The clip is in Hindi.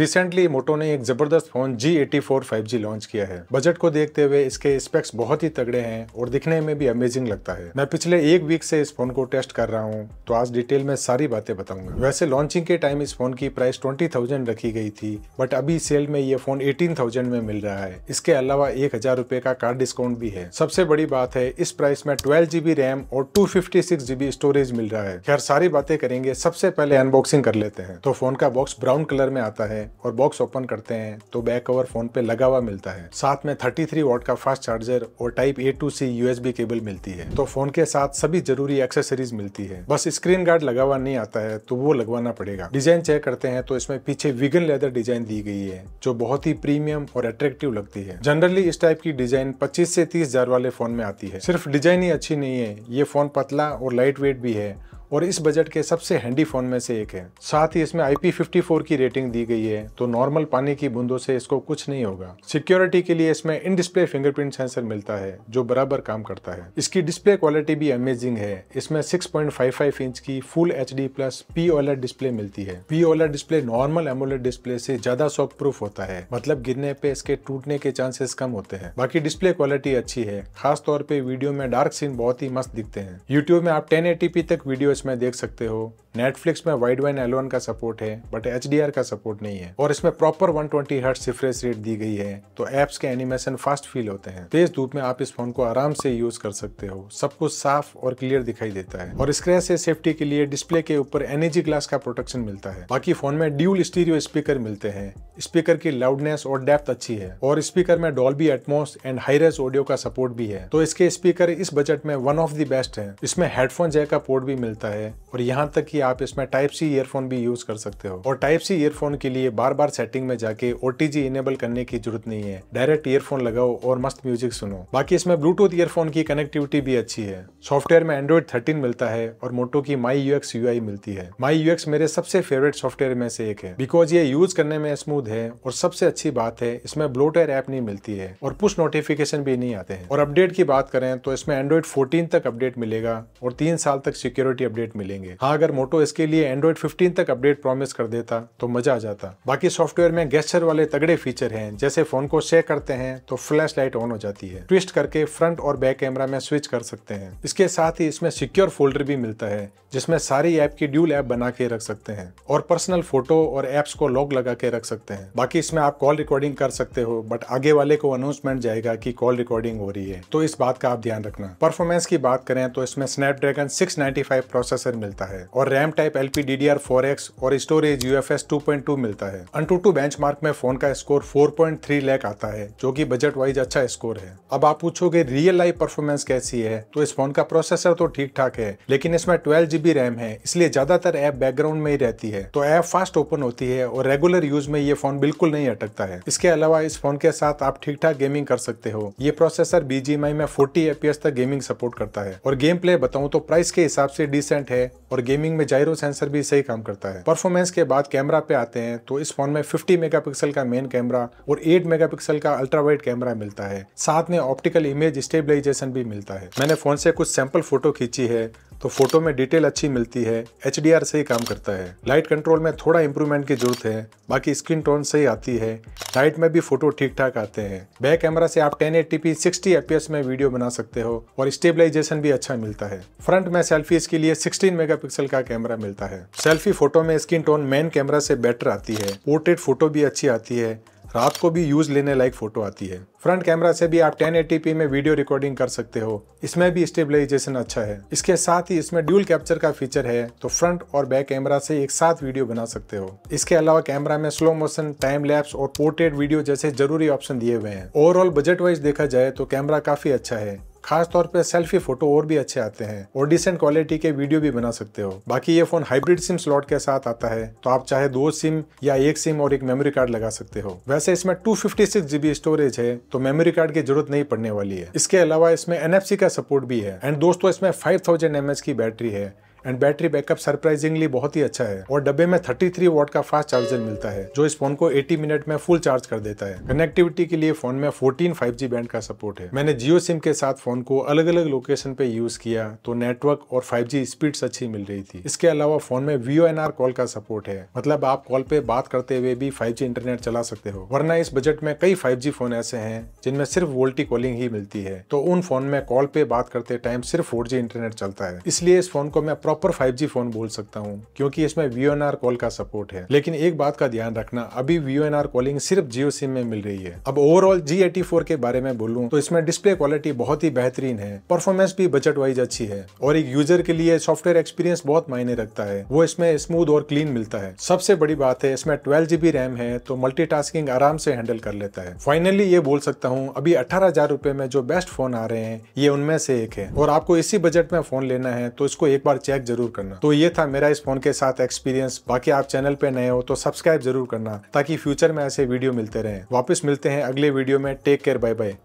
रिसेंटली मोटो ने एक ज़बरदस्त phone G eighty four five G launch किया है। बजट को देखते हुए इसके स्पेक्स बहुत ही तगड़े हैं और दिखने में भी अमेजिंग लगता है। मैं पिछले एक वीक से इस फ़ोन को टेस्ट कर रहा हूँ तो आज डिटेल में सारी बातें बताऊँगा। वैसे लॉन्चिंग के टाइम इस फ़ोन की प्राइस ट्वेंटी थाउज़ेंड रखी गई थी बट अभी सेल में ये फ़ोन एटीन थाउज़ेंड में मिल रहा है। इसके अलावा एक हज़ार रुपए का कार्ड डिस्काउंट भी है। सबसे बड़ी बात है, इस प्राइस में ट्वेल्व जीबी रैम और two fifty six GB storage मिल रहा है। खैर, सारी बातें करेंगे, सबसे पहले अनबॉक्सिंग कर लेते हैं। तो फ़ोन का बॉक्स ब्राउन कलर में आता है और बॉक्स ओपन करते हैं तो बैक कवर फ़ोन पे लगा हुआ मिलता है। साथ में 33 वॉट का फास्ट चार्जर और type A to C USB cable मिलती है। तो फ़ोन के साथ सभी ज़रूरी एक्सेसरीज मिलती है। बस स्क्रीन गार्ड लगा हुआ नहीं आता है तो वो लगवाना पड़ेगा। डिज़ाइन चेक करते हैं तो इसमें पीछे विगन लेदर डिज़ाइन दी गई है, जो बहुत ही प्रीमियम और अट्रेक्टिव लगती है। जनरली इस टाइप की डिज़ाइन पच्चीस से तीस हज़ार वाले फ़ोन में आती है। सिर्फ़ डिज़ाइन ही अच्छी नहीं है, ये फ़ोन पतला और लाइट वेट भी है। और इस बजट के सबसे हैंडी फ़ोन में से एक है। साथ ही इसमें IP54 की रेटिंग दी गई है तो नॉर्मल पानी की बूंदों से इसको कुछ नहीं होगा। सिक्योरिटी के लिए इसमें इन डिस्प्ले फिंगरप्रिंट सेंसर मिलता है, जो बराबर काम करता है। इसकी डिस्प्ले क्वालिटी भी अमेजिंग है। इसमें 6.55 इंच की full H D plus P OLED display मिलती है। P OLED display normal AMOLED display से ज़्यादा शॉक प्रूफ होता है मतलब गिरने पे इसके टूटने के चांसेस कम होते हैं। बाकी डिस्प्ले क्वालिटी अच्छी है खास तौर पे वीडियो में डार्क सीन बहुत ही मस्त दिखते हैं। यूट्यूब में आप टेन तक वीडियो इसमें देख सकते हो। नेटफ्लिक्स में वाइड वाइन एलोन का सपोर्ट है बट HDR का सपोर्ट नहीं है। और इसमें proper 120 twenty hertz refresh rate दी गई है तो एप्स के एनिमेशन फास्ट फील होते हैं। तेज धूप में आप इस फ़ोन को आराम से यूज़ कर सकते हो। सब कुछ साफ़ और क्लियर दिखाई देता है। और स्क्रैच से सेफ्टी के लिए डिस्प्ले के ऊपर एनर्जी ग्लास का प्रोटेक्शन मिलता है। बाकी फ़ोन में ड्यूल स्टीरियो स्पीकर मिलते हैं। स्पीकर की लाउडनेस और डेप्थ अच्छी है। और स्पीकर में Dolby Atmos and hi res audio का सपोर्ट भी है। तो इसके स्पीकर इस बजट में वन ऑफ़ द बेस्ट है। इसमें हेडफोन जैक का पोर्ट भी मिलता है। और यहाँ तक कि आप इसमें टाइप सी ईयरफोन भी यूज़ कर सकते हो। और टाइप सी ईयरफोन के लिए बार बार सेटिंग में जाके ओटीजी इनेबल करने की ज़रूरत नहीं है। डायरेक्ट ईयरफोन लगाओ और मस्त म्यूज़िक सुनो। बाकी इसमें ब्लूटूथ ईयरफोन की कनेक्टिविटी भी अच्छी है। सॉफ्टवेयर में एंड्रॉइड थर्टीन मिलता है और मोटो की माई यू एक्स मिलती है। माई यू मेरे सबसे फेवरेट सॉफ्टवेयर में से एक है। बिकॉज़ ये यूज़ करने में स्मूथ है और सबसे अच्छी बात है, इसमें ब्लोटेयर ऐप नहीं मिलती है और पुश नोटिफिकेशन भी नहीं आते हैं। और अपडेट की बात करें तो इसमें एंड्रॉइड 14 तक अपडेट मिलेगा और तीन साल तक सिक्योरिटी अपडेट मिलेंगे। हाँ अगर मोटो इसके लिए एंड्रॉइड 15 तक अपडेट प्रॉमिस कर देता तो मज़ा आ जाता। बाकी सॉफ्टवेयर में गेस्टर वाले तगड़े फीचर हैं, जैसे फ़ोन को शेयर करते हैं तो फ्लैश लाइट ऑन हो जाती है। ट्विस्ट करके फ्रंट और बैक कैमरा में स्विच कर सकते हैं। इसके साथ ही इसमें सिक्योर फोल्डर भी मिलता है, जिसमें सारी ऐप की ड्यूल ऐप बना के रख सकते हैं, और पर्सनल फ़ोटो और एप्स को लॉक लगा के रख सकते हैं। बाकी इसमें आप कॉल रिकॉर्डिंग कर सकते हो बट आगे वाले को अनाउंसमेंट जाएगा कि कॉल रिकॉर्डिंग हो रही है। तो इस बात का आप ध्यान रखना। परफॉर्मेंस की बात करें तो इसमें स्नैपड्रैगन 695 प्रोसेसर मिलता है, और रैम टाइप एल LPDDR4X और स्टोरेज UFS 2.2 मिलता है। Antutu बेंचमार्क में फ़ोन का स्कोर 4.3 लैक आता है, जो कि बजट वाइज अच्छा स्कोर है। अब आप पूछोगे, रियल लाइफ परफॉर्मेंस कैसी है? तो इस फ़ोन का प्रोसेसर तो ठीक ठाक है, लेकिन इसमें ट्वेल्व जीबी रैम है, इसलिए ज़्यादातर ऐप बैकग्राउंड में ही रहती है। तो ऐप फास्ट ओपन होती है और रेगुलर यूज़ में ये फ़ोन बिल्कुल नहीं अटकता है। इसके अलावा इस फ़ोन के साथ आप ठीक ठाक गेमिंग कर सकते हो। ये प्रोसेसर बीजीएमआई में 40 एपीएस तक गेमिंग सपोर्ट करता है। और गेम प्ले बताऊँ तो प्राइस के हिसाब से डिसेंट है और गेमिंग में जायरो सेंसर भी सही काम करता है। परफॉर्मेंस के बाद कैमरा पे आते हैं तो इस फ़ोन में 50 मेगापिक्सल का मेन कैमरा और 8 मेगापिक्सल का अल्ट्रा वाइट कैमरा मिलता है। साथ में ऑप्टिकल इमेज स्टेबिलाईजेशन भी मिलता है। मैंने फ़ोन से कुछ सैंपल फ़ोटो खींची है। तो फ़ोटो में डिटेल अच्छी मिलती है एचडीआर से ही काम करता है। लाइट कंट्रोल में थोड़ा इंप्रूवमेंट की ज़रूरत है, बाकी स्क्रीन टोन सही आती है। लाइट में भी फ़ोटो ठीक ठाक आते हैं। बैक कैमरा से आप 1080p 60 fps में वीडियो बना सकते हो और स्टेबलाइजेशन भी अच्छा मिलता है। फ्रंट में सेल्फीज के लिए 16 मेगापिक्सल का कैमरा मिलता है। सेल्फी फ़ोटो में स्क्रीन टोन मेन कैमरा से बेटर आती है। पोर्ट्रेट फ़ोटो भी अच्छी आती है। रात को भी यूज़ लेने लायक फ़ोटो आती है। फ्रंट कैमरा से भी आप 1080p में वीडियो रिकॉर्डिंग कर सकते हो। इसमें भी स्टेबलाइजेशन अच्छा है। इसके साथ ही इसमें ड्यूल कैप्चर का फीचर है तो फ्रंट और बैक कैमरा से एक साथ वीडियो बना सकते हो। इसके अलावा कैमरा में स्लो मोशन, टाइम लैप्स और पोर्ट्रेट वीडियो जैसे ज़रूरी ऑप्शन दिए हुए हैं। ओवरऑल बजट वाइज देखा जाए तो कैमरा काफ़ी अच्छा है। खास तौर पे सेल्फी फ़ोटो और भी अच्छे आते हैं। और डिसेंट क्वालिटी के वीडियो भी बना सकते हो। बाकी ये फ़ोन हाइब्रिड सिम स्लॉट के साथ आता है तो आप चाहे दो सिम या एक सिम और एक मेमोरी कार्ड लगा सकते हो। वैसे इसमें टू जीबी स्टोरेज है तो मेमोरी कार्ड की ज़रूरत नहीं पड़ने वाली है। इसके अलावा इसमें एनएफसी का सपोर्ट भी है। एंड दोस्तों, इसमें फाइव थाउज़ेंड की बैटरी है। एंड बैटरी बैकअप सरप्राइजिंगली बहुत ही अच्छा है। और डब्बे में 33 वॉट का फास्ट चार्जर मिलता है, जो इस फ़ोन को 80 मिनट में फुल चार्ज कर देता है। कनेक्टिविटी के लिए फ़ोन में 14 5G बैंड का सपोर्ट है। मैंने जियो सिम के साथ फ़ोन को अलग अलग लोकेशन पे यूज़ किया तो नेटवर्क और 5G स्पीड अच्छी मिल रही थी। इसके अलावा फ़ोन में वीओ कॉल का सपोर्ट है। मतलब आप कॉल पे बात करते हुए भी 5G इंटरनेट चला सकते हो। वरना इस बजट में कई 5G फ़ोन ऐसे हैं, जिनमें सिर्फ़ वोल्टी कॉलिंग ही मिलती है। तो उन फ़ोन में कॉल पे बात करते टाइम सिर्फ़ 4G इंटरनेट चलता है। इसलिए इस फ़ोन को मैं प्रॉपर 5G फ़ोन बोल सकता हूँ, क्योंकि इसमें वीओ कॉल का सपोर्ट है। लेकिन एक बात का ध्यान रखना, अभी वीओ कॉलिंग सिर्फ़ जियो सिम में मिल रही है। अब ओवरऑल जी के बारे में बोलूँ तो इसमें डिस्प्ले क्वालिटी बहुत ही बेहतरीन है परफॉर्मेंस भी बजट वाइज अच्छी है, और एक यूज़र के लिए सॉफ्टवेयर एक्सपीरियंस बहुत मायने रखता है। वो इसमें स्मूथ और क्लीन मिलता है। सबसे बड़ी बात है, इसमें ट्वेल्व जीबी रैम है तो मल्टीटास्किंग आराम से हैंडल कर लेता है। फाइनली ये बोल सकता हूँ, अभी अठारह हज़ार रूपए में जो बेस्ट फ़ोन आ रहे हैं, ये उनमें से एक है। और आपको इसी बजट में फ़ोन लेना है तो इसको एक बार चेक ज़रूर करना। तो ये था मेरा इस फ़ोन के साथ एक्सपीरियंस बाकी आप चैनल पे नए हो तो सब्सक्राइब ज़रूर करना ताकि फ्यूचर में ऐसे वीडियो मिलते रहे। वापस मिलते हैं अगले वीडियो में। Take care bye bye